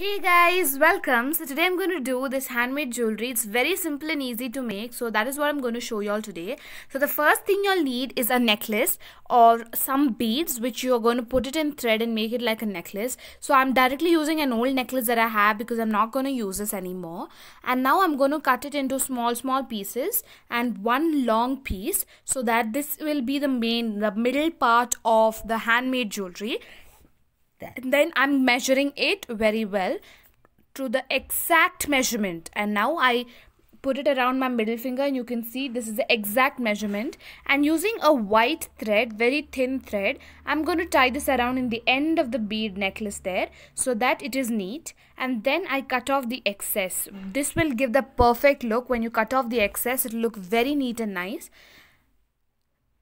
Hey guys, welcome. So today I'm going to do this handmade jewelry. It's very simple and easy to make. So that is what I'm going to show you all today. So the first thing you'll need is a necklace or some beads which you're going to put it in thread and make it like a necklace. So I'm directly using an old necklace that I have because I'm not going to use this anymore. And now I'm going to cut it into small small pieces and one long piece so that this will be the main, the middle part of the handmade jewelry then I'm measuring it very well to the exact measurement. And now I put it around my middle finger and you can see this is the exact measurement. And using a white thread very thin thread I'm going to tie this around in the end of the bead necklace there so that it is neat. And then I cut off the excess. This will give the perfect look. When you cut off the excess it will look very neat and nice.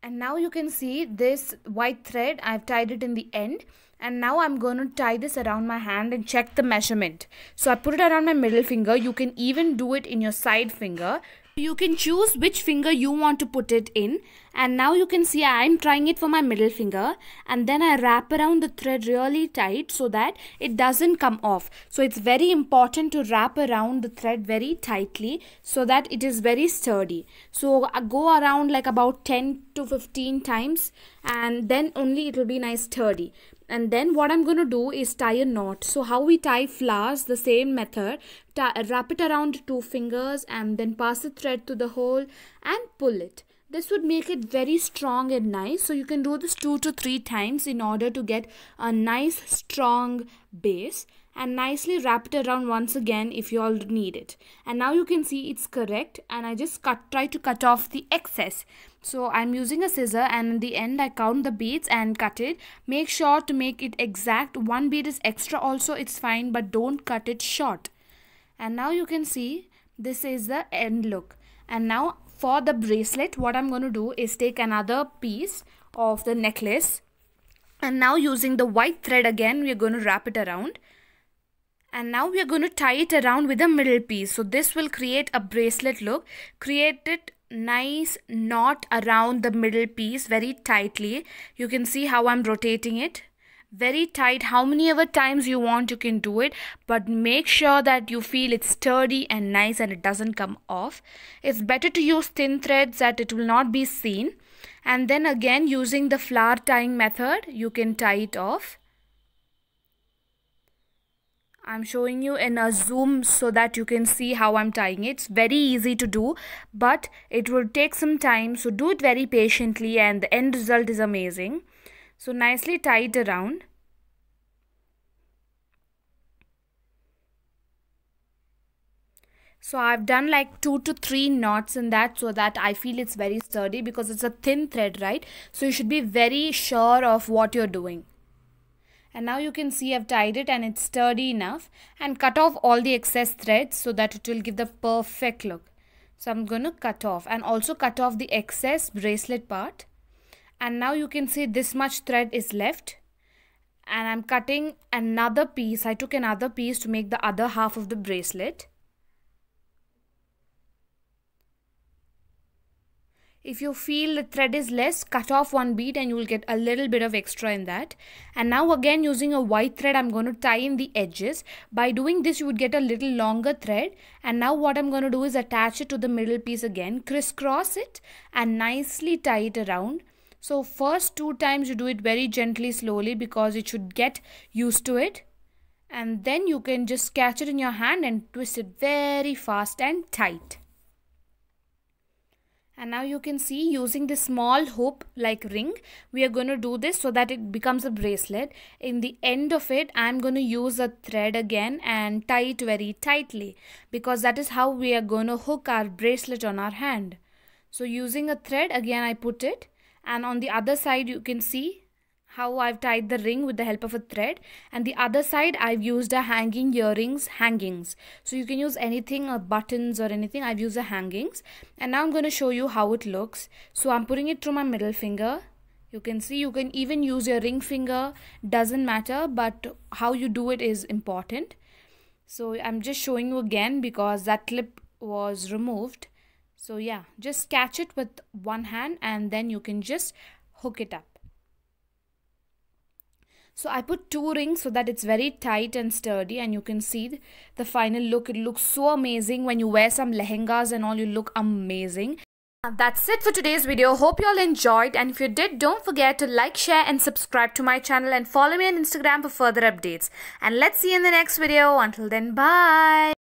And now you can see this white thread I've tied it in the end and now I'm going to tie this around my hand and check the measurement. So I put it around my middle finger. You can even do it in your side finger you can choose which finger you want to put it in and now you can see I'm trying it for my middle finger and then I wrap around the thread really tight so that it doesn't come off. So it's very important to wrap around the thread very tightly so that it is very sturdy. So I go around like about 10 to 15 times and then only it will be nice sturdy and then what I'm going to do is tie a knot. So how we tie flowers, the same method, wrap it around two fingers and then pass the thread to the hole and pull it. This would make it very strong and nice. So you can do this two to three times in order to get a nice strong base and nicely wrap it around once again if you all need it and now you can see it's correct and I just cut try to cut off the excess so I'm using a scissor and in the end I count the beads and cut it. Make sure to make it exact. One bead is extra also it's fine but don't cut it short. And now you can see this is the end look. And now for the bracelet what I'm going to do is take another piece of the necklace. And now using the white thread again we're going to wrap it around. And now we are going to tie it around with a middle piece. So this will create a bracelet look. Create it nice knot around the middle piece very tightly. You can see how i'm rotating it. Very tight. How many ever times you want you can do it but make sure that you feel it's sturdy and nice and it doesn't come off. It's better to use thin threads that it will not be seen. And then again using the flower tying method you can tie it off I'm showing you in a zoom so that you can see how I'm tying it. It's very easy to do but it will take some time so do it very patiently and the end result is amazing. So nicely tie it around. So I've done like two to three knots in that so that I feel it's very sturdy because it's a thin thread, right? So you should be very sure of what you're doing and now you can see I've tied it and it's sturdy enough and cut off all the excess threads so that it will give the perfect look. So I'm going to cut off and also cut off the excess bracelet part and now you can see this much thread is left and I'm cutting another piece. I took another piece to make the other half of the bracelet. If you feel the thread is less, cut off one bead and you will get a little bit of extra in that. And now again using a white thread, I'm going to tie in the edges. By doing this, you would get a little longer thread. And now what I'm going to do is attach it to the middle piece again, crisscross it and nicely tie it around. So first two times you do it very gently, slowly because it should get used to it. And then you can just catch it in your hand and twist it very fast and tight and now you can see using the small hoop like ring we are going to do this so that it becomes a bracelet. In the end of it i'm going to use a thread again and tie it very tightly because that is how we are going to hook our bracelet on our hand. So using a thread again i put it. And on the other side you can see how I've tied the ring with the help of a thread and the other side I've used a hanging earrings hangings. So you can use anything or buttons or anything I've used the hangings. And now I'm going to show you how it looks. So I'm putting it through my middle finger. You can see you can even use your ring finger doesn't matter but how you do it is important. So I'm just showing you again because that clip was removed. So yeah just catch it with one hand and then you can just hook it up so I put two rings so that it's very tight and sturdy and you can see the final look. It looks so amazing when you wear some lehengas and all you look amazing. That's it for today's video. Hope you all enjoyed and if you did don't forget to like, share and subscribe to my channel and follow me on Instagram for further updates. And let's see you in the next video. Until then bye.